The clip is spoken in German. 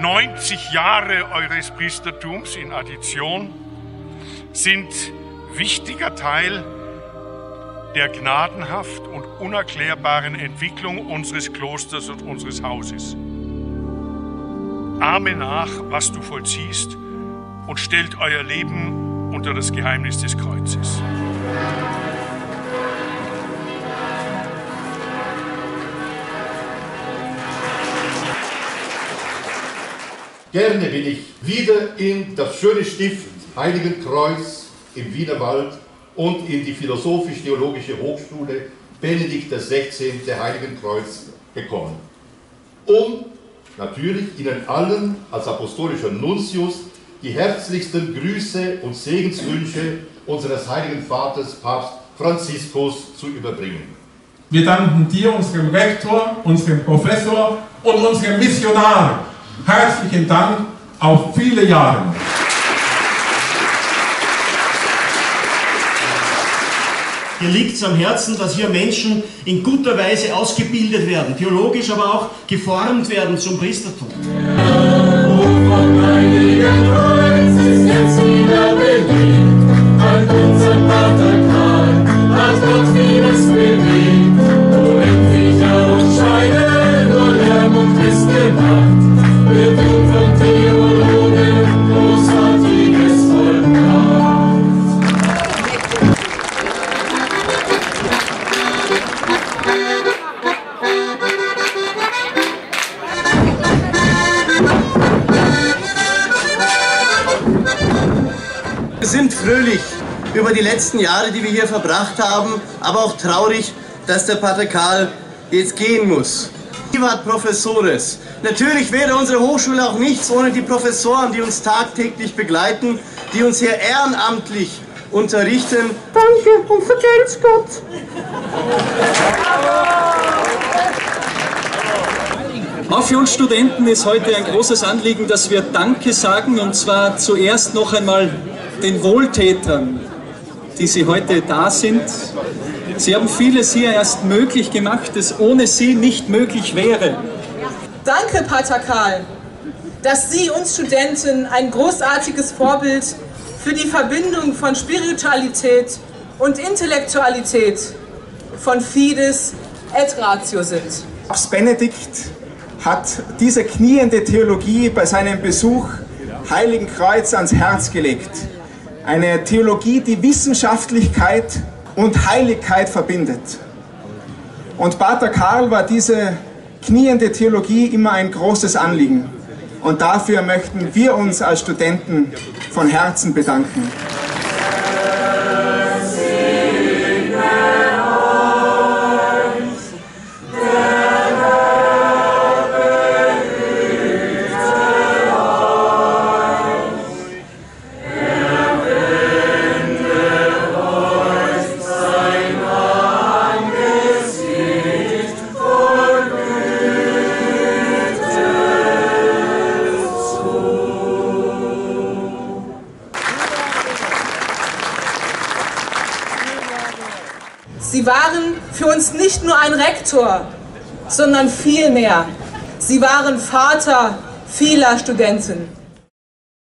50 Jahre eures Priestertums in Addition sind wichtiger Teil der gnadenhaft und unerklärbaren Entwicklung unseres Klosters und unseres Hauses. Ahme nach, was du vollziehst und stellt euer Leben unter das Geheimnis des Kreuzes. Gerne bin ich wieder in das schöne Stift Heiligen Kreuz im Wienerwald und in die Philosophisch-Theologische Hochschule Benedikt XVI. Heiligen Kreuz gekommen, um natürlich Ihnen allen als apostolischer Nuntius die herzlichsten Grüße und Segenswünsche unseres Heiligen Vaters Papst Franziskus zu überbringen. Wir danken dir, unserem Rektor, unserem Professor und unserem Missionar. Herzlichen Dank auf viele Jahre. Hier liegt es am Herzen, dass hier Menschen in guter Weise ausgebildet werden, theologisch aber auch geformt werden zum Priestertum. Der Ruf vom Heiligen Kreuz ist jetzt wieder beliebt, Wir sind fröhlich über die letzten Jahre, die wir hier verbracht haben, aber auch traurig, dass der Pater Karl jetzt gehen muss. Privat Professores. Natürlich wäre unsere Hochschule auch nichts ohne die Professoren, die uns tagtäglich begleiten, die uns hier ehrenamtlich unterrichten. Danke und vergelt's Gott. Auch für uns Studenten ist heute ein großes Anliegen, dass wir Danke sagen und zwar zuerst noch einmal den Wohltätern, die Sie heute da sind. Sie haben vieles hier erst möglich gemacht, das ohne Sie nicht möglich wäre. Danke, Pater Karl, dass Sie uns Studenten ein großartiges Vorbild für die Verbindung von Spiritualität und Intellektualität, von Fides et Ratio sind. Papst Benedikt hat diese kniende Theologie bei seinem Besuch Heiligen Kreuz ans Herz gelegt. Eine Theologie, die Wissenschaftlichkeit und Heiligkeit verbindet. Und Pater Karl war diese kniende Theologie immer ein großes Anliegen. Und dafür möchten wir uns als Studenten von Herzen bedanken. Sie waren für uns nicht nur ein Rektor, sondern viel mehr. Sie waren Vater vieler Studenten.